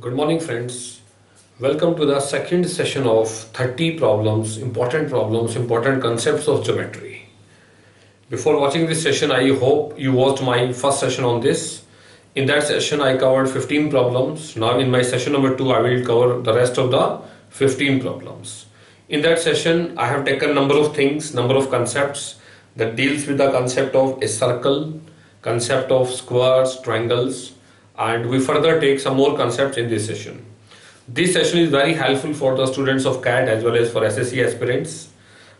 Good morning, friends. Welcome to the second session of 30 problems, important problems, important concepts of geometry. Before watching this session, I hope you watched my first session on this. In that session, I covered 15 problems. Now, in my session number two, I will cover the rest of the 15 problems. In that session, I have taken number of things, number of concepts that deals with the concept of a circle, concept of squares, triangles, and we further take some more concepts in this session. This session is very helpful for the students of CAT as well as for SSC aspirants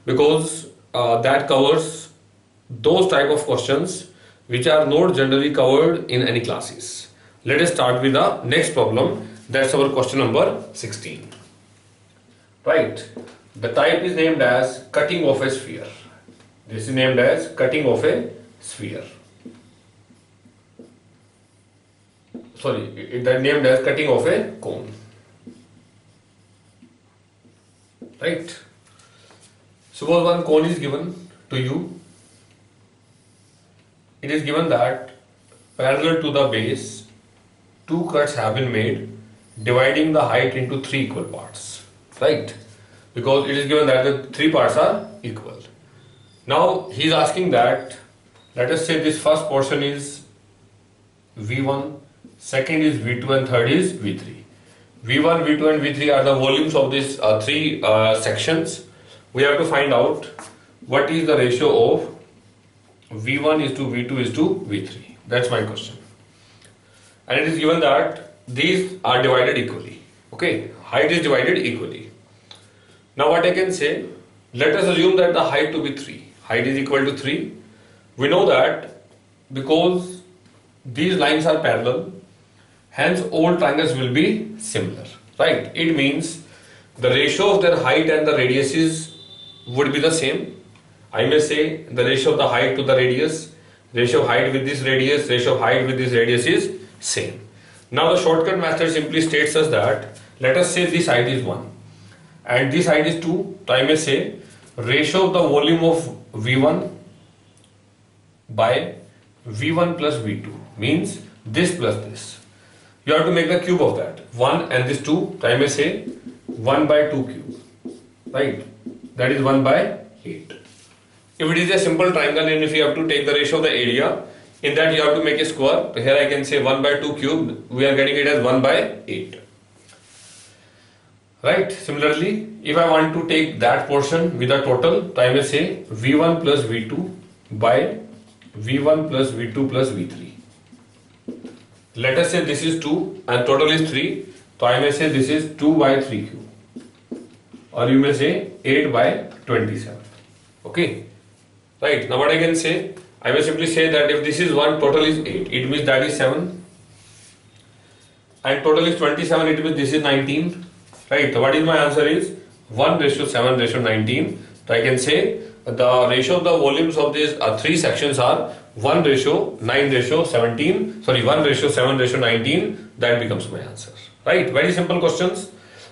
because uh, that covers those type of questions which are not generally covered in any classes. Let us start with the next problem. That's our question number 16. Right. The type is named as cutting of a sphere. This is named as cutting of a sphere. Sorry, that named as cutting of a cone. Right? Suppose one cone is given to you. It is given that parallel to the base, two cuts have been made dividing the height into three equal parts. Right? Because it is given that the three parts are equal. Now he is asking that, let us say this first portion is V1 second is V2 and third is V3. V1, V2 and V3 are the volumes of these uh, three uh, sections. We have to find out what is the ratio of V1 is to V2 is to V3. That's my question. And it is given that these are divided equally. Okay, height is divided equally. Now what I can say, let us assume that the height to be 3. Height is equal to 3. We know that because these lines are parallel, Hence, all triangles will be similar, right? It means the ratio of their height and the radiuses would be the same. I may say the ratio of the height to the radius, ratio of height with this radius, ratio of height with this radius is same. Now the shortcut method simply states us that let us say this height is 1 and this height is 2. So I may say ratio of the volume of V1 by V1 plus V2 means this plus this you have to make the cube of that. 1 and this 2 I may say 1 by 2 cube right? That is 1 by 8 if it is a simple triangle and if you have to take the ratio of the area in that you have to make a square. So here I can say 1 by 2 cube. We are getting it as 1 by 8 right? Similarly if I want to take that portion with a total I may say v1 plus v2 by v1 plus v2 plus v3 let us say this is 2 and total is 3 so I may say this is 2 by 3 cube. Or you may say 8 by 27 okay? Right. Now what I can say I may simply say that if this is 1 total is 8 it means that is 7 and total is 27 it means this is 19 right. So what is my answer is 1 ratio 7 ratio 19 so I can say the ratio of the volumes of these uh, three sections are 1 ratio 9 ratio 17 sorry 1 ratio 7 ratio 19 that becomes my answer. Right? Very simple questions.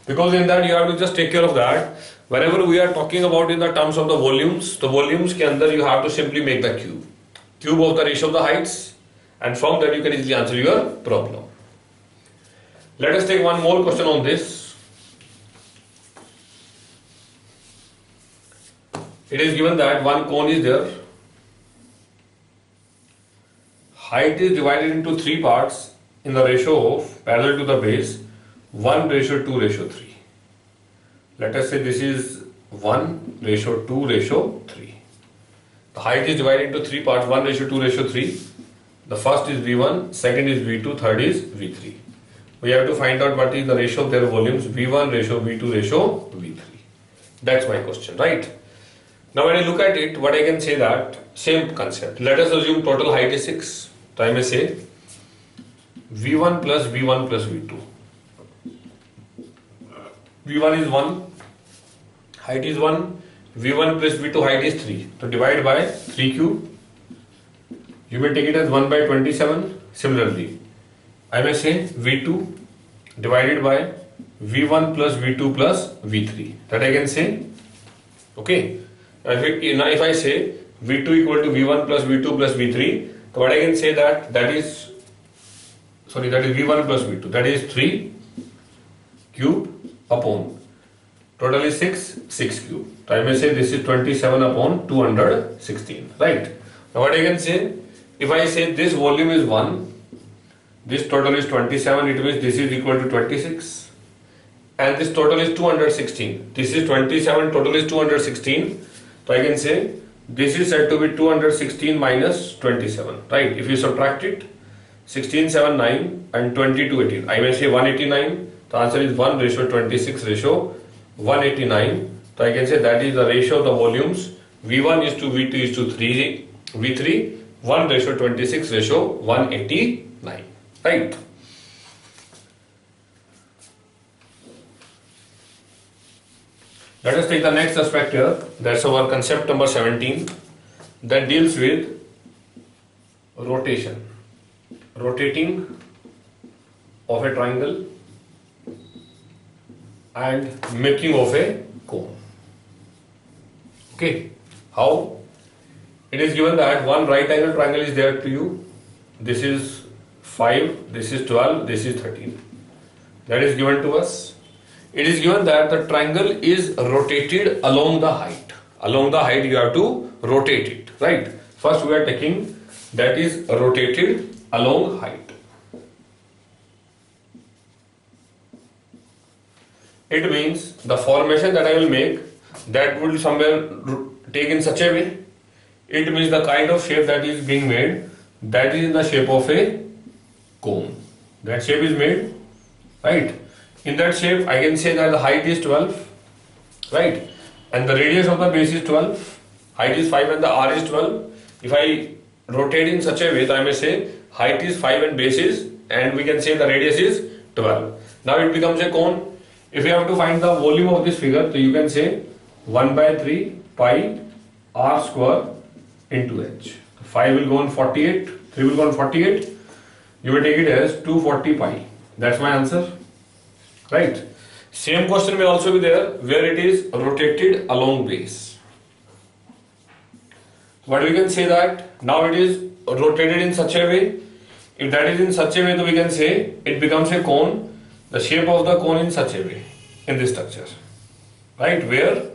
Because in that you have to just take care of that. Whenever we are talking about in the terms of the volumes the volumes ke andar you have to simply make the cube. Cube of the ratio of the heights. And from that you can easily answer your problem. Let us take one more question on this. It is given that one cone is there height is divided into three parts in the ratio of parallel to the base 1 ratio 2 ratio 3 let us say this is 1 ratio 2 ratio 3 the height is divided into three parts 1 ratio 2 ratio 3 the first is v1 second is v2 third is v3 we have to find out what is the ratio of their volumes v1 ratio v2 ratio v3 that's my question right? Now when I look at it what I can say that same concept. Let us assume total height is 6 तो I may say V one plus V one plus V two V one is one height is one V one plus V two height is three तो divide by three Q you may take it as one by twenty seven similarly I may say V two divided by V one plus V two plus V three that I can say okay if I say V two equal to V one plus V two plus V three what I can say that that is sorry that is v1 plus v2 that is 3 cube upon total is 6 6 cube. So I may say this is 27 upon 216 right? Now what I can say if I say this volume is 1 this total is 27 it means this is equal to 26 and this total is 216 this is 27 total is 216 so I can say this is said to be 216 minus 27 right? If you subtract it 16 7 9 and 22 18 I may say 189 the answer is 1 ratio 26 ratio 189 so I can say that is the ratio of the volumes. V1 is to V2 is to 3 V3 1 ratio 26 ratio 189 right let us take the next aspect here that's our concept number 17 that deals with rotation rotating of a triangle and making of a cone. Okay, how? It is given that one right angle triangle is there to you. This is 5, this is 12, this is 13. That is given to us. It is given that the triangle is rotated along the height. Along the height you have to rotate it, right? First we are taking that is rotated along height. It means the formation that I will make that will somewhere take in such a way. It means the kind of shape that is being made that is in the shape of a cone. That shape is made, right? In that shape, I can say that the height is 12, right? And the radius of the base is 12, height is 5 and the r is 12. If I rotate in such a way, I may say height is 5 and base is, and we can say the radius is 12. Now it becomes a cone if you have to find the volume of this figure, so you can say 1 by 3 pi r square into h. 5 will go on 48, 3 will go on 48. You will take it as 240 pi. That's my answer. Right. Same question may also be there where it is rotated along base. But we can say that now it is rotated in such a way. If that is in such a way, then we can say it becomes a cone the shape of the cone in such a way in this structure right where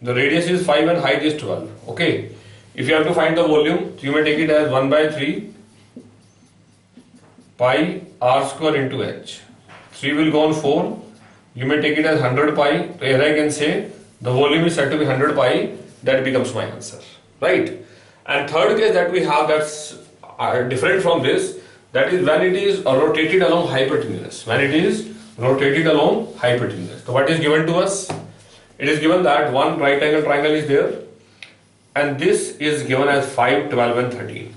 the radius is 5 and height is 12 okay if you have to find the volume you may take it as 1 by 3 pi r square into h 3 will go on 4 you may take it as 100 pi. So here I can say the volume is said to be 100 pi. That becomes my answer. Right? And third case that we have that's uh, different from this that is when it is rotated along hypotenuse when it is rotated along hypotenuse. So what is given to us? It is given that one right angle triangle is there. And this is given as 5, 12 and 13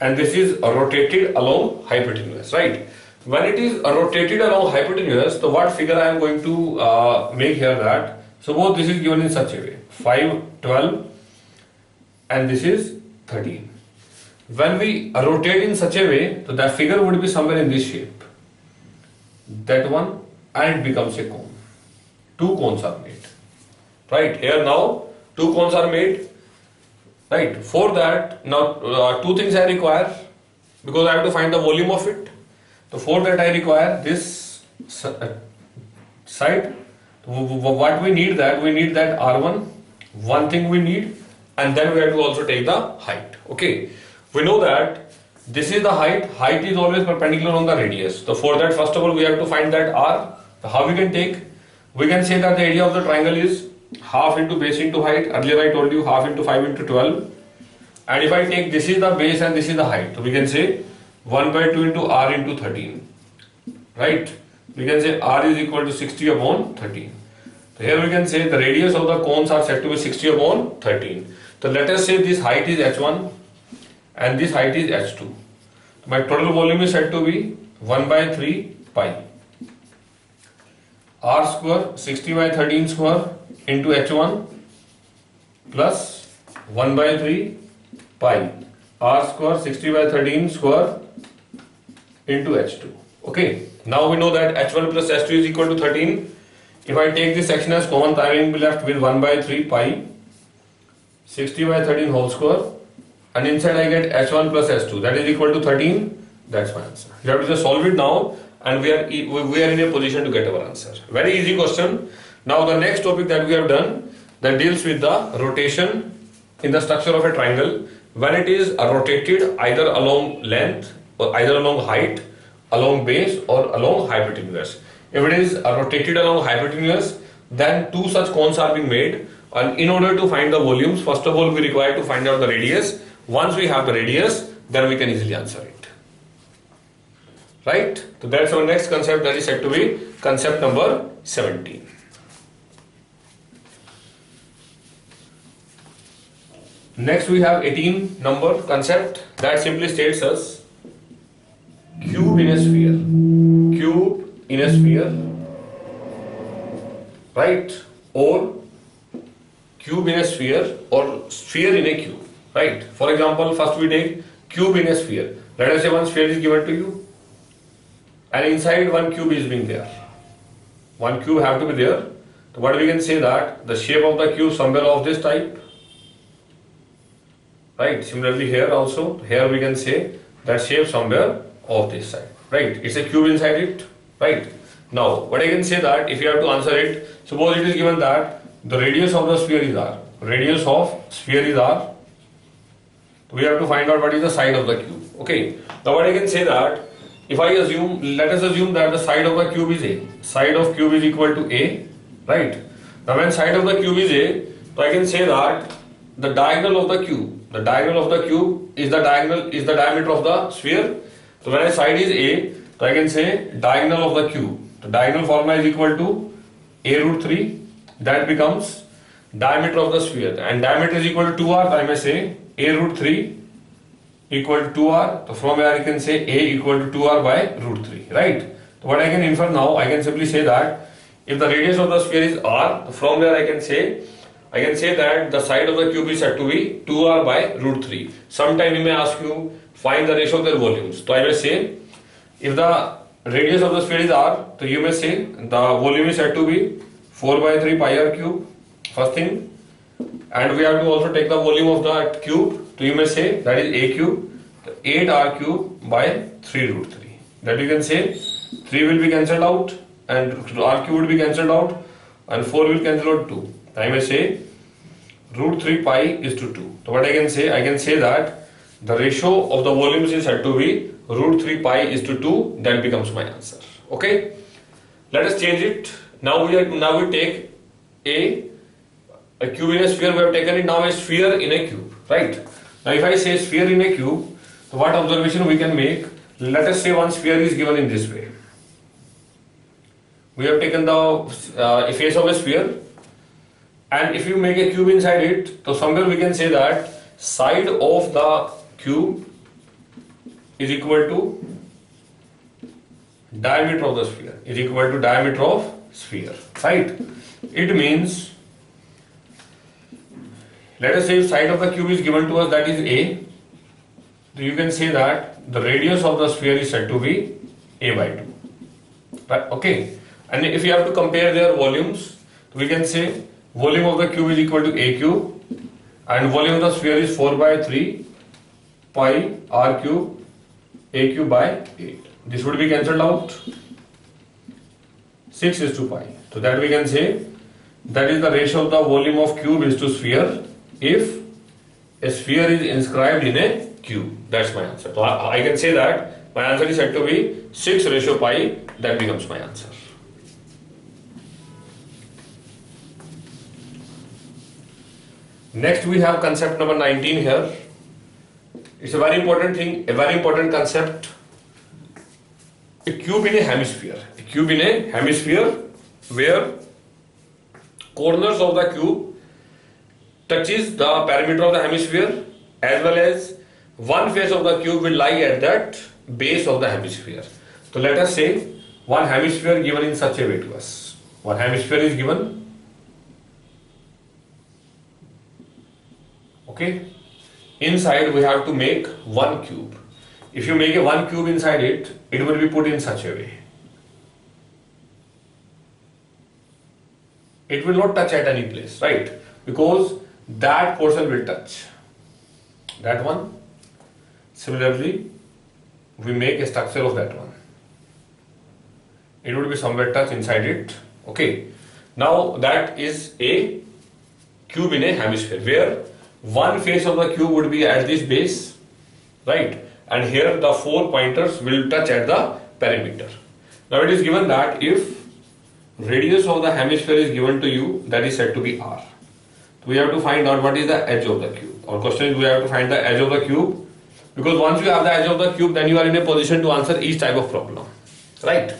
and this is rotated along hypotenuse, right? When it is rotated along hypotenuse, so what figure I am going to uh, make here that, suppose this is given in such a way, 5, 12 and this is 13. When we rotate in such a way, so that figure would be somewhere in this shape that one and it becomes a cone. Two cones are made. Right, here now two cones are made. Right, for that now uh, two things I require because I have to find the volume of it. So for that I require this uh, side. What we need that we need that R1, one thing we need and then we have to also take the height. Okay, we know that this is the height. Height is always perpendicular on the radius. So for that, first of all, we have to find that r. How we can take? We can say that the area of the triangle is half into base into height. Earlier I told you half into 5 into 12. And if I take this is the base and this is the height, so we can say 1 by 2 into r into 13. Right? We can say r is equal to 60 upon 13. So here we can say the radius of the cones are said to be 60 upon 13. So let us say this height is h1 and this height is h2. My total volume is said to be 1 by 3 pi r square 60 by 13 square into h1 plus 1 by 3 pi r square 60 by 13 square into h2 okay? Now we know that h1 plus h2 is equal to 13 if I take this section as common I will be left with 1 by 3 pi 60 by 13 whole square and inside I get h1 plus h2 that is equal to 13 that's my answer. You have to just solve it now and we are we are in a position to get our answer. Very easy question. Now the next topic that we have done that deals with the rotation in the structure of a triangle. When it is rotated either along length or either along height, along base or along hypotenuse. If it is rotated along hypotenuse, then two such cones are being made and in order to find the volumes, first of all we require to find out the radius. Once we have the radius, then we can easily answer it. Right? So that's our next concept that is said to be concept number 17. Next we have 18 number concept that simply states us cube in a sphere. Cube in a sphere. Right? Or cube in a sphere or sphere in a cube. Right? For example, first we take cube in a sphere. Let us say one sphere is given to you and inside one cube is being there. One cube have to be there. So what we can say that the shape of the cube somewhere of this type. Right. Similarly here also here we can say that shape somewhere of this side. Right. It's a cube inside it. Right. Now what I can say that if you have to answer it, suppose it is given that the radius of the sphere is r. Radius of sphere is r. We have to find out what is the side of the cube. Okay. Now what I can say that if I assume, let us assume that the side of the cube is A. Side of cube is equal to A, right? Now when side of the cube is A, so I can say that the diagonal of the cube, the diagonal of the cube is the diagonal is the diameter of the sphere. So when a side is A, so I can say diagonal of the cube. The diagonal formula is equal to A root 3. That becomes diameter of the sphere and diameter is equal to 2r. I may say A root 3 equal to 2r. So from where I can say a equal to 2r by root 3, right? So what I can infer now, I can simply say that if the radius of the sphere is r, from where I can say, I can say that the side of the cube is said to be 2r by root 3. Sometime we may ask you, find the ratio of their volumes. So I may say, if the radius of the sphere is r, so you may say the volume is said to be 4 by 3 pi r cube, first thing. And we have to also take the volume of the cube so you may say that is a cube, 8 r cube by 3 root 3. That you can say 3 will be cancelled out and r cube will be cancelled out and 4 will cancel out 2. I may say root 3 pi is to 2. So what I can say? I can say that the ratio of the volumes is said to be root 3 pi is to 2. That becomes my answer. Okay. Let us change it. Now we are now we take a a cube in a sphere. We have taken it now a sphere in a cube. Right. Now if I say sphere in a cube, so what observation we can make? Let us say one sphere is given in this way. We have taken the uh, face of a sphere and if you make a cube inside it, so somewhere we can say that side of the cube is equal to diameter of the sphere is equal to diameter of sphere, right? It means let us say if side of the cube is given to us that is A, you can say that the radius of the sphere is said to be A by 2. Right? Okay. And if you have to compare their volumes, we can say volume of the cube is equal to A cube and volume of the sphere is 4 by 3 pi r cube A cube by 8. This would be cancelled out. 6 is to pi. So that we can say that is the ratio of the volume of cube is to sphere if a sphere is inscribed in a cube. That's my answer. So I can say that my answer is said to be 6 ratio pi. That becomes my answer. Next we have concept number 19 here. It's a very important thing, a very important concept. A cube in a hemisphere. A cube in a hemisphere where corners of the cube touches the perimeter of the hemisphere as well as one face of the cube will lie at that base of the hemisphere. So let us say one hemisphere given in such a way to us. One hemisphere is given. Okay. Inside we have to make one cube. If you make a one cube inside it, it will be put in such a way. It will not touch at any place, right? Because that portion will touch that one similarly we make a structure of that one it would be somewhere touch inside it okay now that is a cube in a hemisphere where one face of the cube would be at this base right? And here the four pointers will touch at the perimeter. Now it is given that if radius of the hemisphere is given to you that is said to be r. We have to find out what is the edge of the cube. Our question is we have to find the edge of the cube. Because once you have the edge of the cube then you are in a position to answer each type of problem right?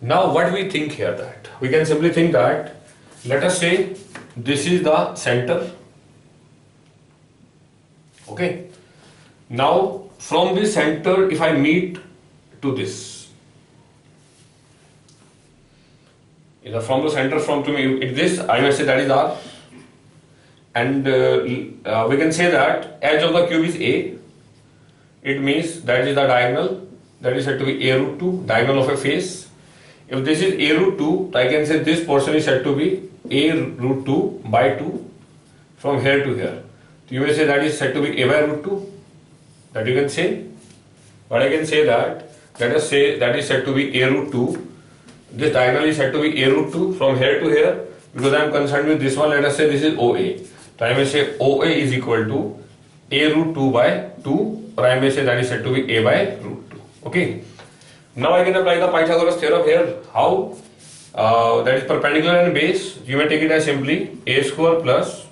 Now what we think here that we can simply think that let us say this is the center okay? Now from this center if I meet to this. Either from the center from to me if this I may say that is R. And uh, uh, we can say that edge of the cube is A. It means that is the diagonal. That is said to be A root 2 diagonal of a face. If this is a root 2, I can say this portion is said to be a root 2 by 2 from here to here. You may say that is said to be a by root 2. That you can say. But I can say that, let us say that is said to be a root 2. This diagonal is said to be a root 2 from here to here. Because I am concerned with this one, let us say this is OA. So I may say OA is equal to a root 2 by 2 or I may say that is said to be a by root 2. Okay. Now I can apply the Pythagoras theorem here. How? Uh, that is perpendicular and base. You may take it as simply a square plus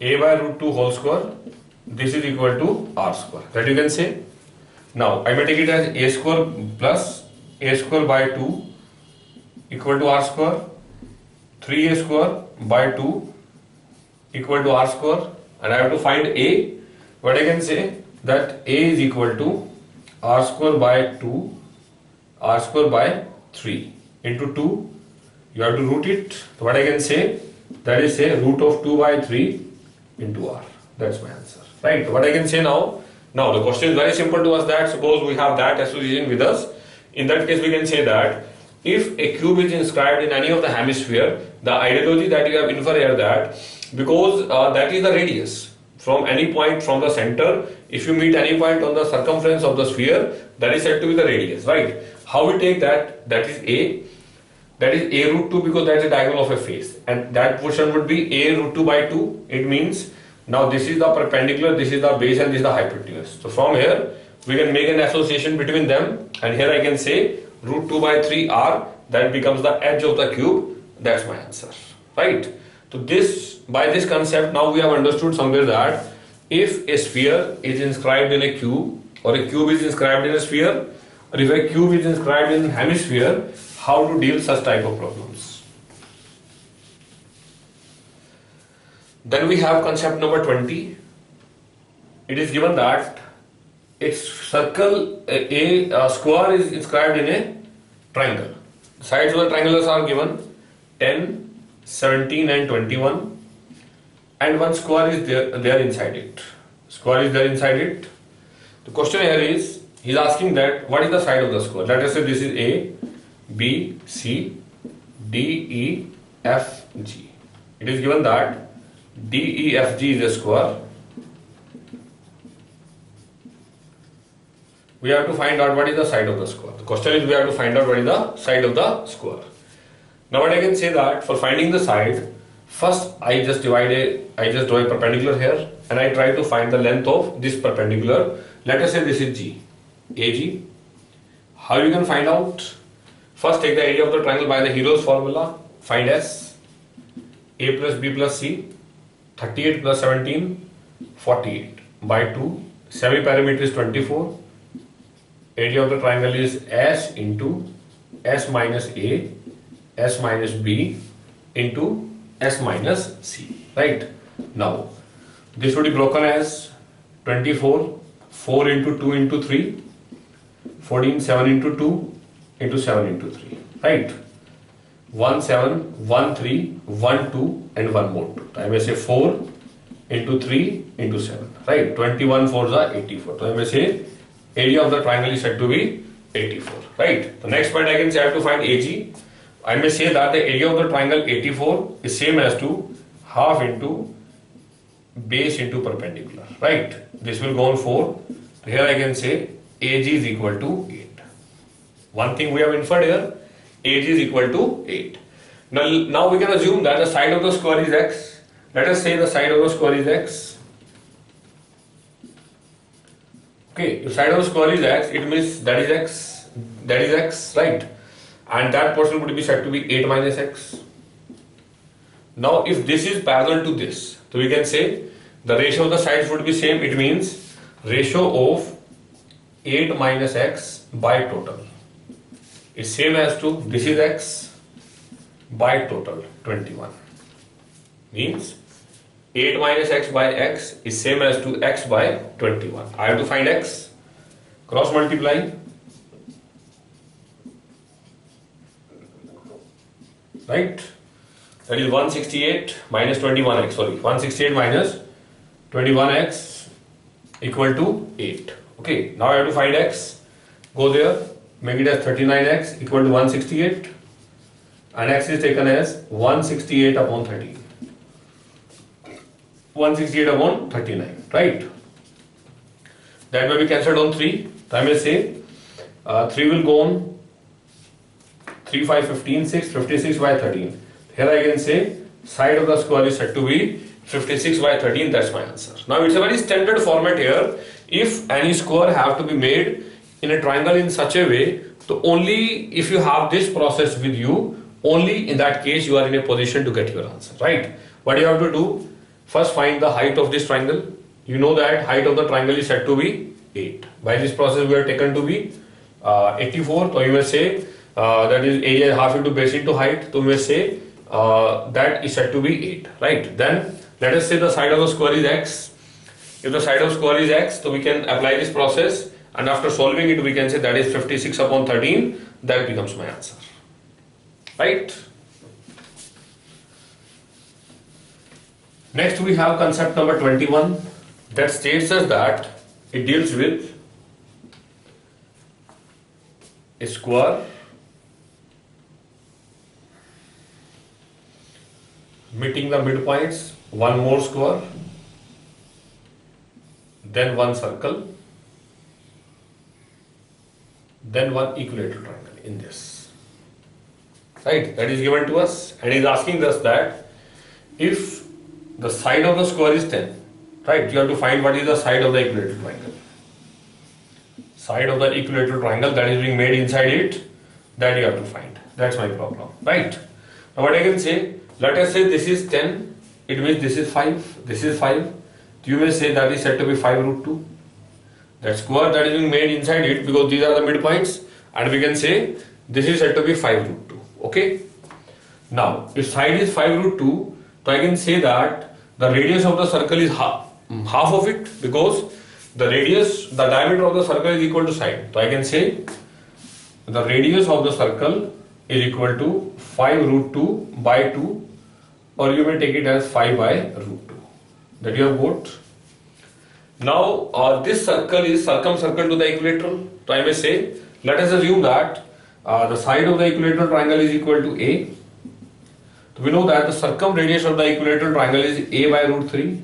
a by root 2 whole square. This is equal to r square. That you can say. Now I may take it as a square plus a square by 2 equal to r square. 3a square by 2 equal to r square. And I have to find a. What I can say that a is equal to r square by 2 r square by 3 into 2 you have to root it what I can say that is say root of 2 by 3 into r. That's my answer. Right. What I can say now now the question is very simple to us that suppose we have that association with us. In that case we can say that if a cube is inscribed in any of the hemisphere the ideology that you have infer here that because uh, that is the radius from any point from the center if you meet any point on the circumference of the sphere that is said to be the radius right? How we take that that is a that is a root 2 because that is a diagonal of a face. And that portion would be a root 2 by 2 it means now this is the perpendicular this is the base and this is the hypotenuse. So from here we can make an association between them. And here I can say root 2 by 3 r that becomes the edge of the cube. That's my answer. Right? So this, by this concept, now we have understood somewhere that if a sphere is inscribed in a cube, or a cube is inscribed in a sphere, or if a cube is inscribed in a hemisphere, how to deal such type of problems. Then we have concept number 20. It is given that a circle, a, a square is inscribed in a triangle. Sides of the triangles are given 10, 17 and 21 and one square is there, there inside it. Square is there inside it. The question here is, he is asking that what is the side of the square? Let us say this is A, B, C, D, E, F, G. It is given that D, E, F, G is a square. We have to find out what is the side of the square. The question is we have to find out what is the side of the square. Now what I can say that for finding the side, first I just divide a, I just draw a perpendicular here and I try to find the length of this perpendicular. Let us say this is G, AG. How you can find out? First take the area of the triangle by the Hero's formula, find S, A plus B plus C, 38 plus 17, 48 by 2, semi-perimeter is 24, area of the triangle is S into S minus A s minus b into s minus c right now this would be broken as 24 4 into 2 into 3 14 7 into 2 into 7 into 3 right 1 7 1 3 1 2 and 1 more 2 I may say 4 into 3 into 7 right 21 4 are 84 so I may say area of the triangle is said to be 84 right the next point I can say I have to find AG I may say that the area of the triangle 84 is same as to half into base into perpendicular, right? This will go on 4. So here I can say AG is equal to 8. One thing we have inferred here, AG is equal to 8. Now, now we can assume that the side of the square is x. Let us say the side of the square is x. Okay, if side of the square is x, it means that is x, that is x, right? And that portion would be said to be 8 minus x. Now, if this is parallel to this, so we can say the ratio of the sides would be same. It means ratio of 8 minus x by total is same as to this is x by total 21 means 8 minus x by x is same as to x by 21 I have to find x. Cross multiply. Right? That is 168 minus 21x sorry. 168 minus 21x equal to 8 okay. Now I have to find x. Go there make it as 39x equal to 168 and x is taken as 168 upon 13 168 upon 39 right? That may be cancelled on 3 so I may say uh, 3 will go on 3 5 15 6 56 by 13 here I can say side of the square is said to be 56 by 13 that's my answer. Now it's a very standard format here. If any square have to be made in a triangle in such a way so only if you have this process with you only in that case you are in a position to get your answer right? What you have to do first find the height of this triangle. You know that height of the triangle is said to be 8 by this process we are taken to be uh, 84 so you may say uh, that is area half into base into height. So you may say uh, that is said to be 8 right? Then let us say the side of the square is x. If the side of the square is x so we can apply this process and after solving it we can say that is 56 upon 13 that becomes my answer. Right? Next we have concept number 21 that states us that it deals with a square meeting the midpoints one more square then one circle then one equilateral triangle in this. Right, that is given to us and is asking us that if the side of the square is 10, right, you have to find what is the side of the equilateral triangle. Side of the equilateral triangle that is being made inside it, that you have to find. That's my problem, right? Now what I can say, let us say this is 10, it means this is 5, this is 5. You may say that is said to be 5 root 2 that square that is being made inside it because these are the midpoints and we can say this is said to be 5 root 2 okay? Now if side is 5 root 2 so I can say that the radius of the circle is half, half of it because the radius the diameter of the circle is equal to side. So I can say the radius of the circle is equal to 5 root 2 by 2 or you may take it as 5 by root 2 that you have got now uh, this circle is circumcircle to the equilateral. So I may say, let us assume that uh, the side of the equilateral triangle is equal to A. So we know that the circumradius of the equilateral triangle is A by root 3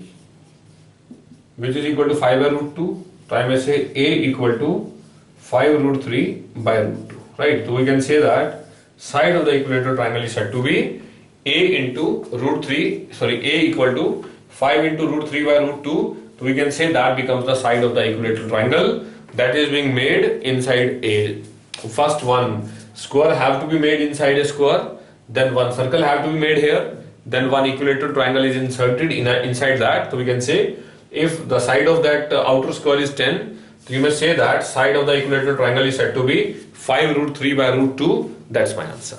which is equal to 5 by root 2. So I may say A equal to 5 root 3 by root 2. Right. So we can say that side of the equilateral triangle is said to be A into root 3 sorry A equal to 5 into root 3 by root 2 so we can say that becomes the side of the equilateral triangle that is being made inside a. First one square have to be made inside a square then one circle have to be made here then one equilateral triangle is inserted in a, inside that. So we can say if the side of that uh, outer square is 10 so you may say that side of the equilateral triangle is said to be 5 root 3 by root 2 that's my answer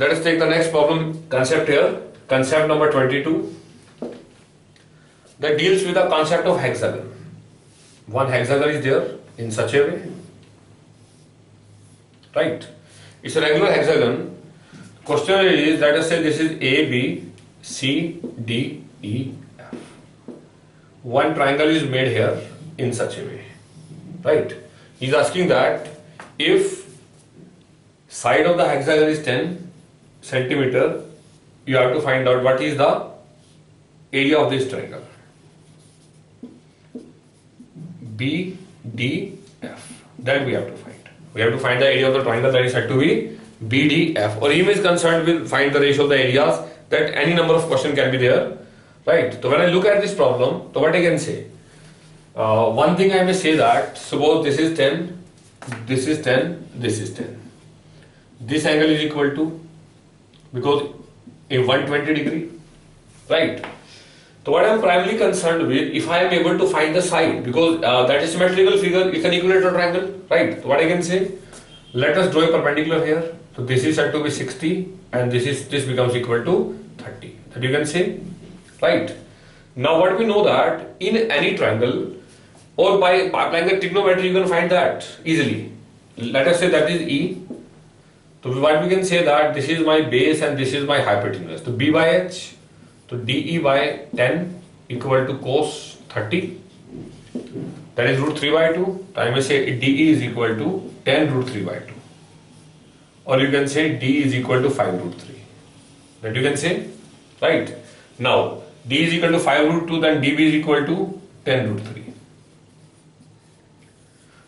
Let us take the next problem concept here, concept number 22 that deals with the concept of hexagon. One hexagon is there in such a way, right? It's a regular hexagon. Question is let us say this is A, B, C, D, E, F. One triangle is made here in such a way, right? He's asking that if side of the hexagon is 10 centimeter, you have to find out what is the area of this triangle. BDF. That we have to find. We have to find the area of the triangle that is said to be BDF. Or even is concerned with find the ratio of the areas that any number of question can be there. Right. So when I look at this problem, so what I can say? Uh, one thing I may say that suppose this is 10, this is 10, this is 10. This angle is equal to because in 120 degree, right? So what I am primarily concerned with, if I am able to find the side, because uh, that is a symmetrical figure, it's an equilateral triangle, right? So what I can say, let us draw a perpendicular here. So this is said to be 60, and this is this becomes equal to 30. That you can say, right? Now what we know that in any triangle, or by applying the trigonometry, you can find that easily. Let us say that is E. So what we can say that this is my base and this is my hypotenuse. So B by H so dE by 10 equal to cos 30. That is root 3 by 2. So I may say dE is equal to 10 root 3 by 2. Or you can say d is equal to 5 root 3. That you can say, right? Now, d is equal to 5 root 2, then dB is equal to 10 root 3.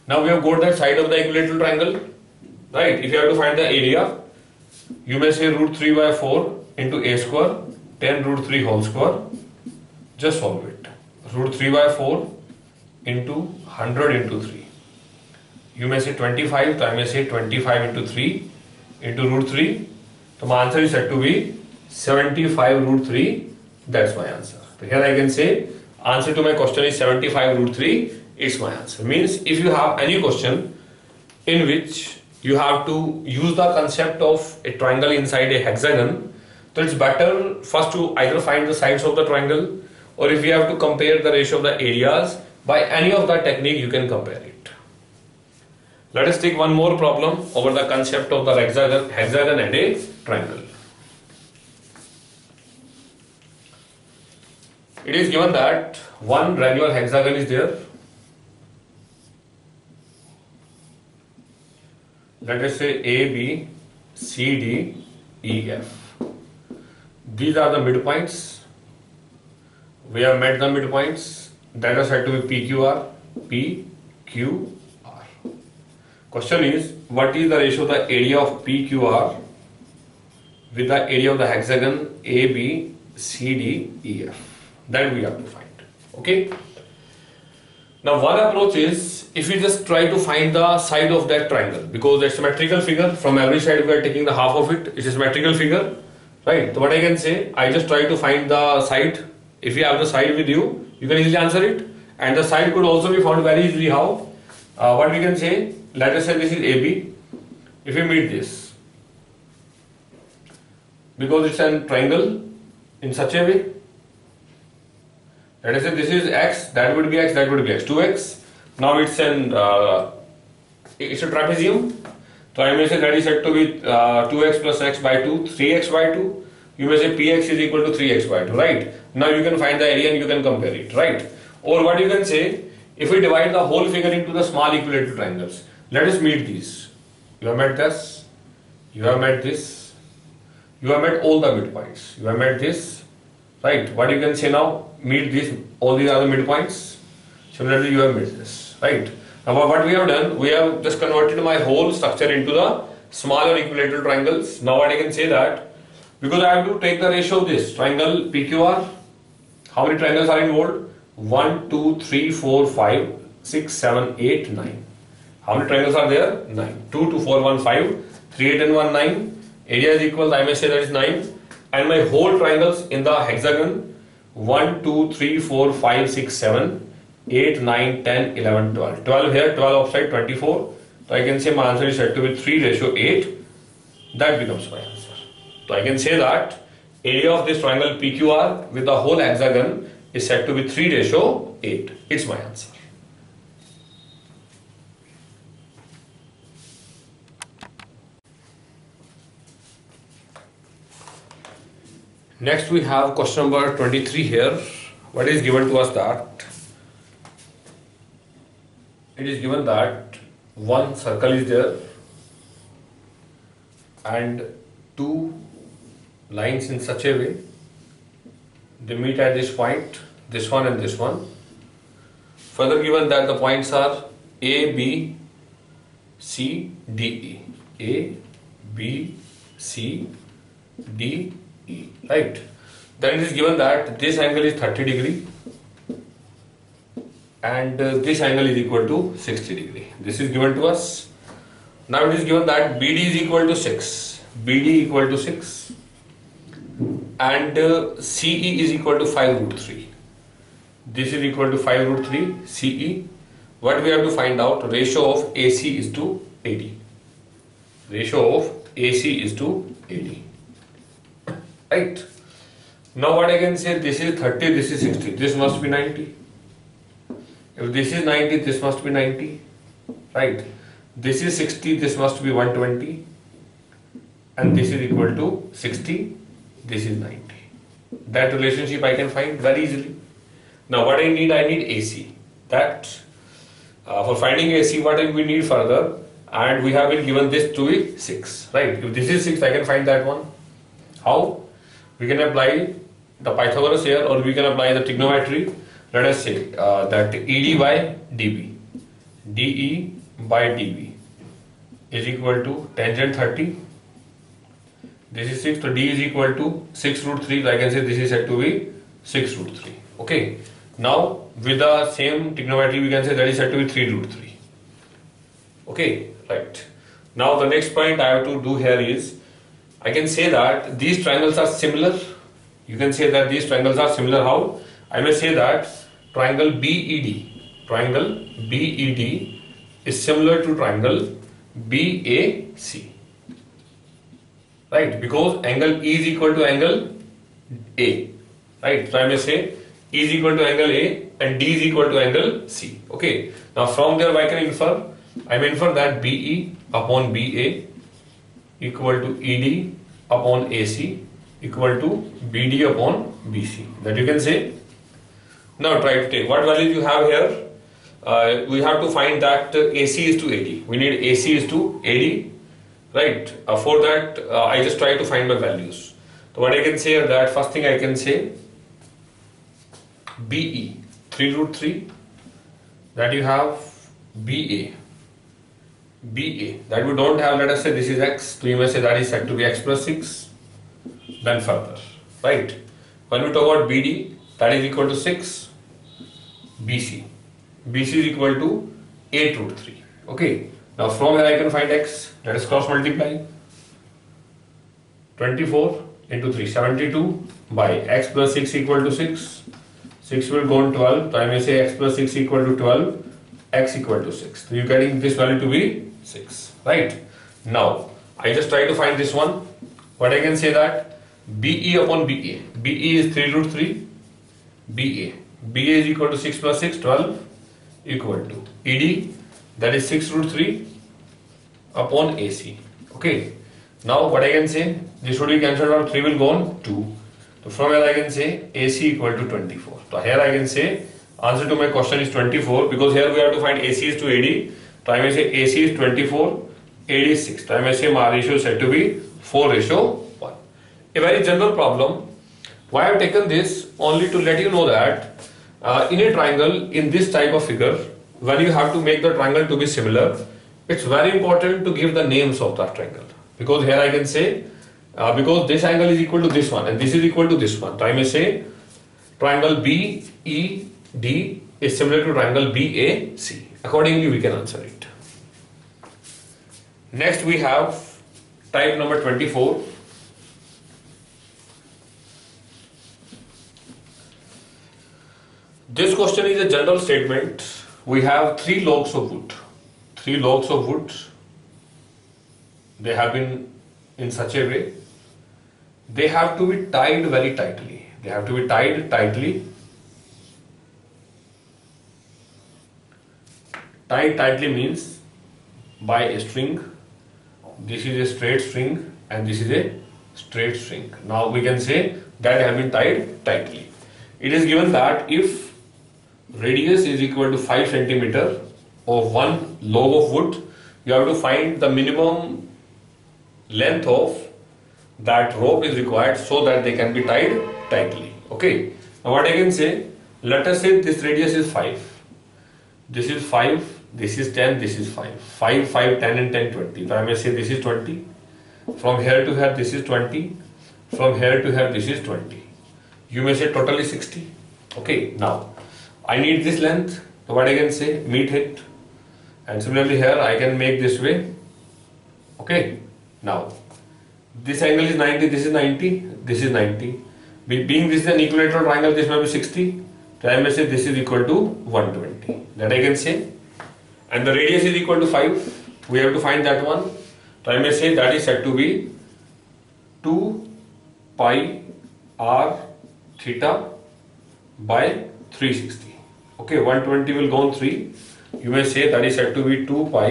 Now we have got that side of the equilateral triangle, right? If you have to find the area, you may say root 3 by 4 into a square 10 root 3 whole square. Just solve it. Root 3 by 4 into 100 into 3 you may say 25 so I may say 25 into 3 into root 3 so my answer is said to be 75 root 3 that's my answer. So here I can say answer to my question is 75 root 3 it's my answer. Means if you have any question in which you have to use the concept of a triangle inside a hexagon so it's better first to either find the sides of the triangle or if you have to compare the ratio of the areas by any of the technique you can compare it. Let us take one more problem over the concept of the hexagon, hexagon and a triangle. It is given that one regular hexagon is there. Let us say A, B, C, D, E, F. These are the midpoints. We have met the midpoints that are said to be PQR, PQR. Question is, what is the ratio of the area of PQR with the area of the hexagon ABCDEF? That we have to find. Okay. Now one approach is if we just try to find the side of that triangle because the symmetrical figure from every side we are taking the half of it. It's a symmetrical figure Right. So what I can say, I just try to find the side. If you have the side with you, you can easily answer it. And the side could also be found very easily. How? Uh, what we can say, let us say this is AB. If we meet this, because it's a triangle in such a way, let us say this is x, that would be x, that would be x, 2x. Now it's an uh, it's a trapezium so I may say that is said to be uh, 2x plus x by 2, 3x by 2. You may say px is equal to 3x by 2, right? Now you can find the area and you can compare it, right? Or what you can say, if we divide the whole figure into the small equilateral triangles, let us meet these. You have met this, you have met this, you have met all the midpoints, you have met this, right? What you can say now, meet these, all these other midpoints. Similarly, you have met this, right? Now what we have done, we have just converted my whole structure into the smaller equilateral triangles. Now what I can say that, because I have to take the ratio of this triangle PQR, how many triangles are involved? 1, 2, 3, 4, 5, 6, 7, 8, 9. How many triangles are there? 9. 2, 2, 4, 1, 5, 3, 8 and 1, 9. Area is equal, I may say that is 9. And my whole triangles in the hexagon, 1, 2, 3, 4, 5, 6, 7, 8, 9, 10, 11, 12. 12 here, 12 upside 24. So I can say my answer is said to be 3 ratio 8. That becomes my answer. So I can say that area of this triangle PQR with the whole hexagon is said to be 3 ratio 8. It's my answer. Next we have question number 23 here. What is given to us that it is given that one circle is there and two lines in such a way they meet at this point this one and this one further given that the points are A, B, C, D, E. A, B, C, D. Right. Then it is given that this angle is 30 degree and uh, this angle is equal to 60 degree. This is given to us. Now it is given that BD is equal to 6. BD equal to 6 and uh, CE is equal to 5 root 3. This is equal to 5 root 3 CE. What we have to find out ratio of AC is to AD. Ratio of AC is to AD. Right. Now what I can say this is 30, this is 60, this must be 90. If this is 90, this must be 90. Right. This is 60, this must be 120. And this is equal to 60, this is 90. That relationship I can find very easily. Now what I need, I need AC. That uh, for finding AC, what we need further, and we have been given this to be 6, right? If this is 6, I can find that one. How? We can apply the Pythagoras here or we can apply the trigonometry. Let us say uh, that ED by DB, DE by DB is equal to tangent 30 this is 6 so d is equal to 6 root 3 I can say this is said to be 6 root 3 okay. Now with the same trigonometry we can say that is said to be 3 root 3 okay right. Now the next point I have to do here is I can say that these triangles are similar you can say that these triangles are similar how I may say that triangle BED triangle BED is similar to triangle BAC right? Because angle E is equal to angle A, right? So I may say E is equal to angle A and D is equal to angle C. Okay. Now from there I can infer, I may infer that BE upon BA equal to ED upon AC equal to BD upon BC. That you can say. Now try to take what values you have here. Uh, we have to find that uh, AC is to AD. We need AC is to AD right uh, for that uh, I just try to find my values so what I can say is that first thing I can say BE 3 root 3 that you have BA BA that we don't have let us say this is X so you may say that is said to be X plus 6 then further. Right. When we talk about BD that is equal to 6 BC BC is equal to 8 root 3 okay. Now from here I can find x, let us cross multiply. 24 into 3, 72 by x plus 6 equal to 6. 6 will go on 12, so I may say x plus 6 equal to 12, x equal to 6. So you're getting this value to be 6, right? Now, I just try to find this one. What I can say that BE upon BA. BE is 3 root 3, BA. BA is equal to 6 plus 6, 12 equal to ED that is 6 root 3 upon AC. Okay. Now what I can say, this should be cancelled out, 3 will go on 2. So from here I can say AC equal to 24. So here I can say answer to my question is 24 because here we have to find AC is to AD. So I say AC is 24, AD is 6. So I say my ratio is said to be 4 ratio 1. A very general problem. Why I have taken this only to let you know that uh, in a triangle in this type of figure when you have to make the triangle to be similar it's very important to give the names of that triangle because here I can say uh, because this angle is equal to this one and this is equal to this one so I say triangle BED is similar to triangle BAC accordingly we can answer it. Next we have type number 24 this question is a general statement. We have three logs of wood. Three logs of wood. They have been in such a way. They have to be tied very tightly. They have to be tied tightly tied tightly means by a string this is a straight string and this is a straight string now we can say that have been tied tightly it is given that if radius is equal to 5 centimeter of one log of wood, you have to find the minimum length of that rope is required so that they can be tied tightly. Okay. Now what I can say, let us say this radius is 5. this is 5 this is 10 this is 5 5 5 10 and 10 20 if i may say this is 20 from here to here this is 20 from here to here this is 20 you may say totally 60 okay now i need this length. So what i can say? Meet it and similarly here i can make this way. Okay now this angle is 90 this is 90 this is 90 Be- being this is an equilateral triangle this may be 60 so I may say this is equal to 120 that I can say and the radius is equal to 5 we have to find that one. So I may say that is said to be 2 pi r theta by 360 okay 120 will go on 3 you may say that is said to be 2 pi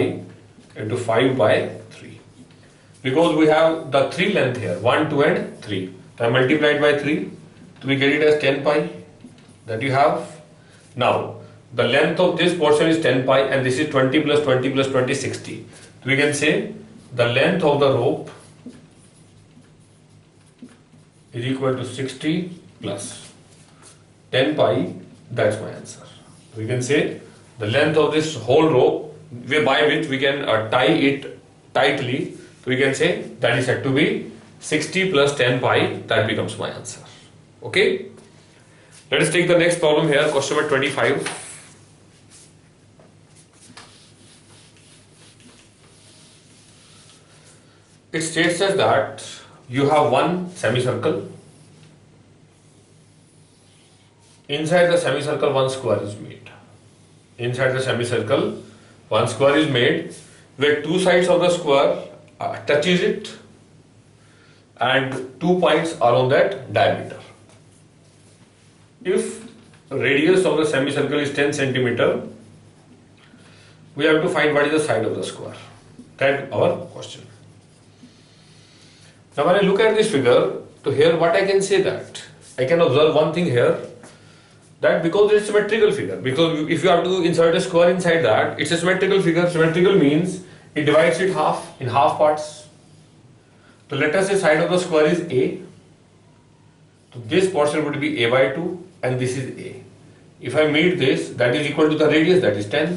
into 5 by 3 because we have the 3 length here 1 2 and 3 so I multiplied by 3 so we get it as 10 pi. That you have. Now the length of this portion is 10 pi and this is 20 plus 20 plus 20 60 so we can say the length of the rope is equal to 60 plus 10 pi that's my answer. We can say the length of this whole rope by which we can uh, tie it tightly so we can say that is said to be 60 plus 10 pi that becomes my answer. Okay? Let us take the next problem here, question number 25. It states that you have one semicircle. Inside the semicircle, one square is made. Inside the semicircle, one square is made where two sides of the square uh, touches it and two points are on that diameter if radius of the semicircle is 10 centimeter we have to find what is the side of the square that our question now when i look at this figure to here what i can say that i can observe one thing here that because it's a symmetrical figure because if you have to insert a square inside that it's a symmetrical figure symmetrical means it divides it half in half parts so let us say side of the square is a so this portion would be a by 2 and this is a. If I meet this, that is equal to the radius, that is 10.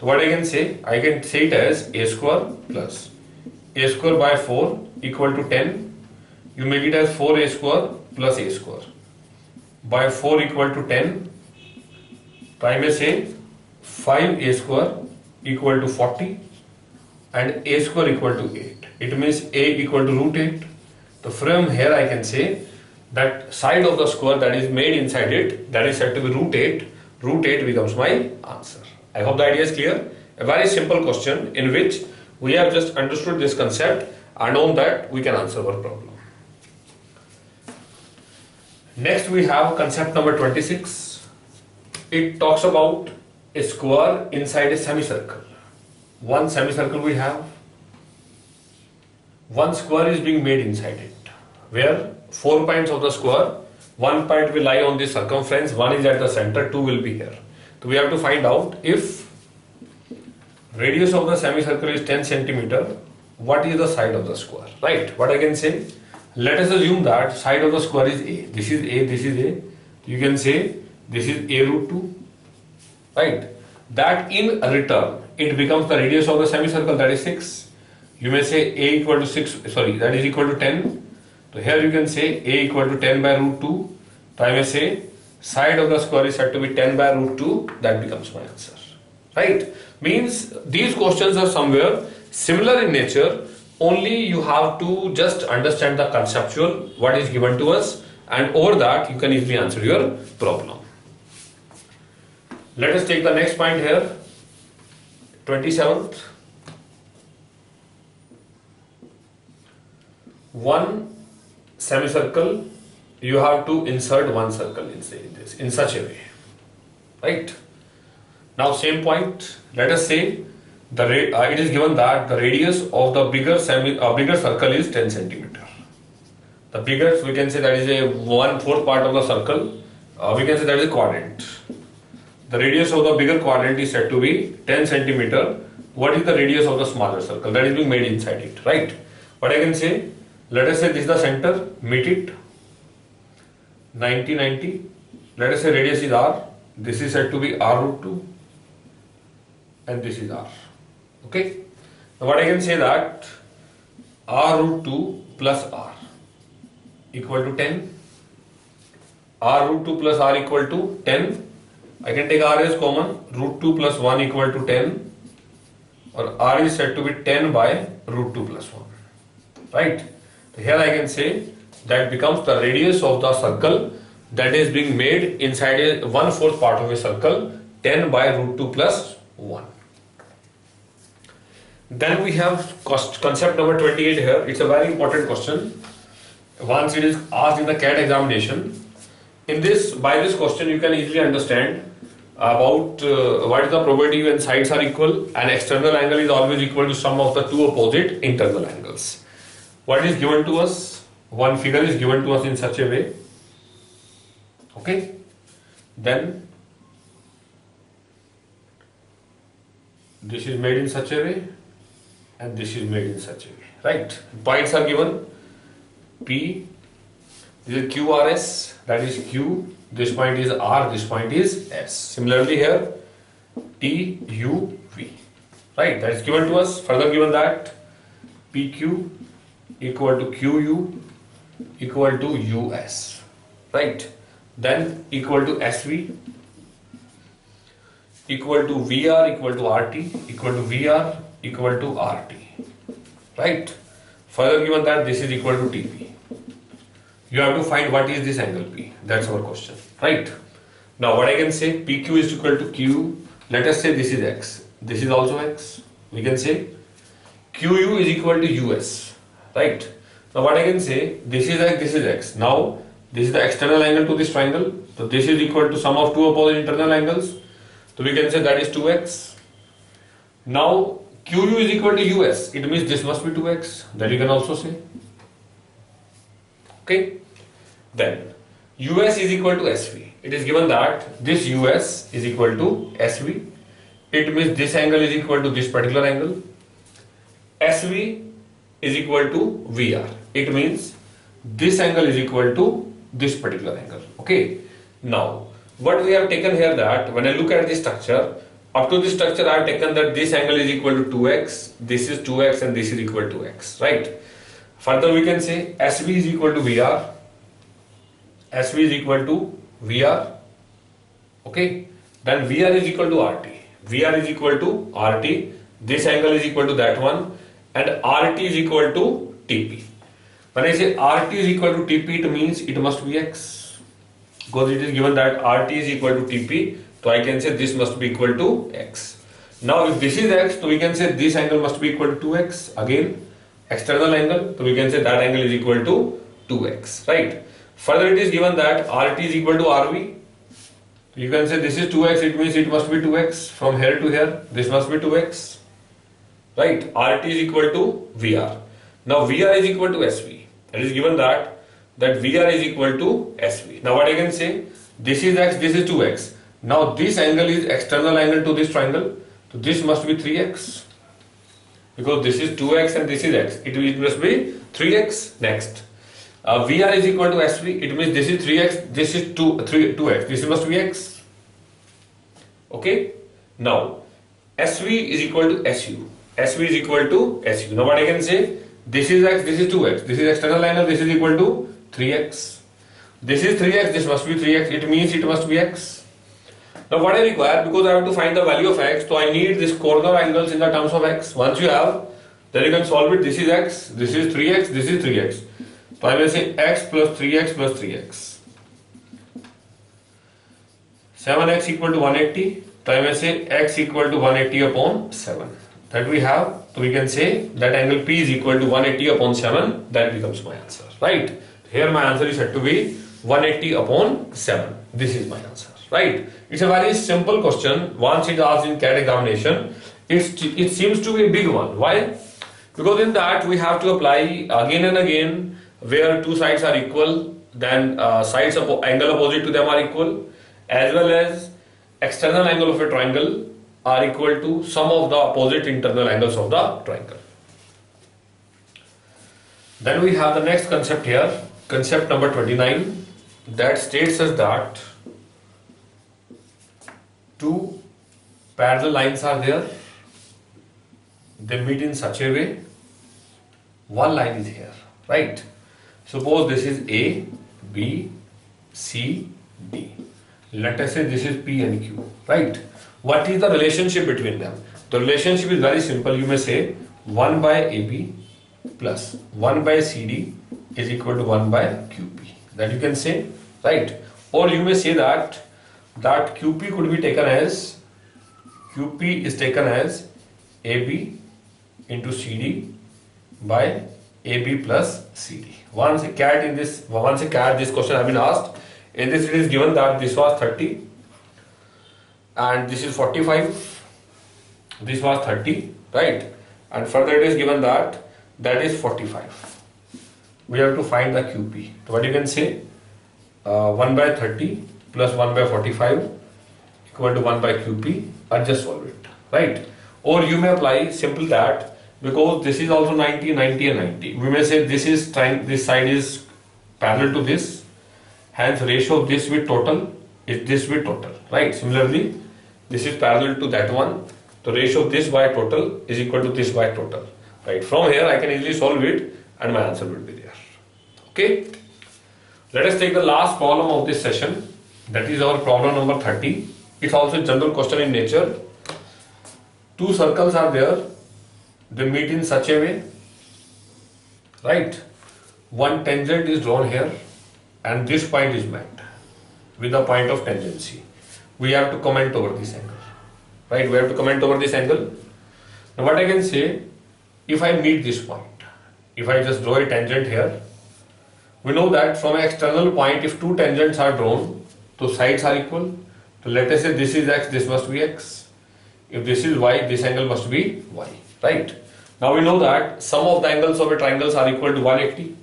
So what I can say? I can say it as a square plus a square by 4 equal to 10. You make it as 4a square plus a square. By 4 equal to 10. So I may say 5a square equal to 40 and a square equal to 8. It means a equal to root 8. So from here I can say that side of the square that is made inside it that is said to be root 8 root 8 becomes my answer i hope the idea is clear a very simple question in which we have just understood this concept and on that we can answer our problem. Next we have concept number 26 it talks about a square inside a semicircle. One semicircle we have. One square is being made inside it. Where? Four points of the square. One point will lie on the circumference. One is at the center. Two will be here. So we have to find out if radius of the semicircle is 10 centimeter. What is the side of the square? Right. What i can say let us assume that side of the square is a. This is a this is a. You can say this is a root 2 right. That in return it becomes the radius of the semicircle that is 6 you may say a equal to 6 sorry that is equal to 10 so here you can say a equal to 10 by root 2 so I may say side of the square is said to be 10 by root 2 that becomes my answer right? Means these questions are somewhere similar in nature. Only you have to just understand the conceptual what is given to us and over that you can easily answer your problem. Let us take the next point here. 27th one semicircle you have to insert one circle inside this in such a way. Right now same point let us say the uh, it is given that the radius of the bigger semi uh, bigger circle is 10 centimeter. The bigger we can say that is a one fourth part of the circle uh, we can say that is a quadrant. The radius of the bigger quadrant is said to be 10 centimeter. What is the radius of the smaller circle? That is being made inside it right? What i can say let us say this is the center meet it. 90 90 let us say radius is r. This is said to be r root 2 and this is r. Okay. Now what I can say that r root 2 plus r equal to 10. r root 2 plus r equal to 10. I can take r as common. Root 2 plus 1 equal to 10 or r is said to be 10 by root 2 plus 1. Right. So here I can say that becomes the radius of the circle that is being made inside a one fourth part of a circle 10 by root 2 plus 1. Then we have concept number 28 here. It's a very important question. Once it is asked in the CAT examination, in this, by this question, you can easily understand about uh, what is the probability when sides are equal and external angle is always equal to sum of the two opposite internal angles. What is given to us? One figure is given to us in such a way. Okay. Then this is made in such a way and this is made in such a way. Right? Points are given. P this is qrs that is q this point is r this point is s. Similarly here t u v. Right? That is given to us. Further given that pq equal to qu equal to us right? Then equal to sv equal to vr equal to rt equal to vr equal to RT. Right? Further given that this is equal to TP. You have to find what is this angle P. That's our question. Right? Now what I can say PQ is equal to Q. Let us say this is X. This is also X. We can say QU is equal to US. Right? Now what I can say this is X, this is X. Now this is the external angle to this triangle. So this is equal to sum of two opposite internal angles. So we can say that is 2x. Now QU is equal to US, it means this must be 2x. That you can also say. Okay. Then US is equal to SV. It is given that this US is equal to SV. It means this angle is equal to this particular angle. SV is equal to VR. It means this angle is equal to this particular angle. Okay. Now, what we have taken here that when I look at the structure, up to this structure I have taken that this angle is equal to 2x, this is 2x and this is equal to x, right? Further we can say SV is equal to VR, SV is equal to VR, okay? Then VR is equal to RT, VR is equal to RT, this angle is equal to that one and RT is equal to TP. When I say RT is equal to TP it means it must be x because it is given that RT is equal to TP so I can say this must be equal to x. Now if this is x, so we can say this angle must be equal to 2x. Again, external angle, so we can say that angle is equal to 2x, right? Further it is given that RT is equal to RV. You can say this is 2x, it means it must be 2x. From here to here, this must be 2x. Right? RT is equal to VR. Now VR is equal to SV. It is given that that VR is equal to SV. Now what I can say, this is x, this is 2x. Now this angle is external angle to this triangle. So this must be 3x. Because this is 2x and this is x. It, it must be 3x next. Uh, VR is equal to SV. It means this is 3x, this is 2, 3, 2x. This must be x. Okay. Now SV is equal to SU. SV is equal to SU. Now what I can say? This is x, this is 2x. This is external angle, this is equal to 3x. This is 3x, this must be 3x. It means it must be x. Now what I require, because I have to find the value of x, so I need this corner angles in the terms of x. Once you have, then you can solve it. This is x, this is 3x, this is 3x. So I will say x plus 3x plus 3x. 7x equal to 180. So I will say x equal to 180 upon 7. That we have, so we can say that angle P is equal to 180 upon 7. That becomes my answer, right? Here my answer is said to be 180 upon 7. This is my answer right? It's a very simple question. Once it asked in CAT examination, it's, it seems to be a big one. Why? Because in that we have to apply again and again where two sides are equal, then uh, sides of angle opposite to them are equal, as well as external angle of a triangle are equal to sum of the opposite internal angles of the triangle. Then we have the next concept here, concept number 29, that states us that two parallel lines are there. They meet in such a way one line is here right? Suppose this is a b c d. Let us say this is p and q right? What is the relationship between them? The relationship is very simple. You may say 1 by ab plus 1 by cd is equal to 1 by qp that you can say right? Or you may say that that qp could be taken as qp is taken as ab into cd by ab plus cd once a cat in this once a cat this question have been asked in this it is given that this was 30 and this is 45 this was 30 right? And further it is given that that is 45 we have to find the QP. So what you can say? Uh, 1 by 30 plus 1 by 45 equal to 1 by QP. I just solve it, right? Or you may apply simple that because this is also 90, 90 and 90. We may say this is trying, this side is parallel to this. Hence ratio of this with total is this with total, right? Similarly, this is parallel to that one. The ratio of this by total is equal to this by total, right? From here I can easily solve it and my answer will be there. Okay. Let us take the last problem of this session. That is our problem number 30. It's also a general question in nature. Two circles are there. They meet in such a way. Right. One tangent is drawn here and this point is met with a point of tangency. We have to comment over this angle. Right. We have to comment over this angle. Now what I can say, if I meet this point, if I just draw a tangent here, we know that from an external point, if two tangents are drawn, the sides are equal. So let us say this is x, this must be x. If this is y, this angle must be y, right? Now we know that sum of the angles of a triangles are equal to 180.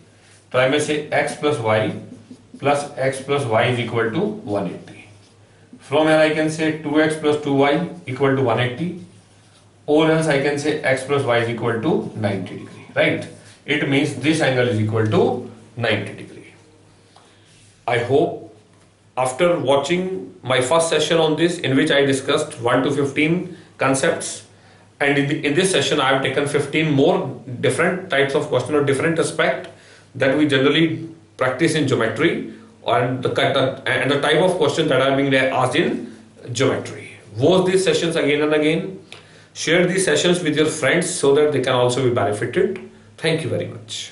So I may say x plus y plus x plus y is equal to 180. From here I can say 2x plus 2y equal to 180 or else I can say x plus y is equal to 90 degree, right? It means this angle is equal to 90 degree. I hope after watching my first session on this in which I discussed 1 to 15 concepts and in, the, in this session I have taken 15 more different types of question or different aspect that we generally practice in geometry and the, and the type of question that are being asked in geometry. Watch these sessions again and again. Share these sessions with your friends so that they can also be benefited. Thank you very much.